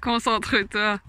Concentre-toi.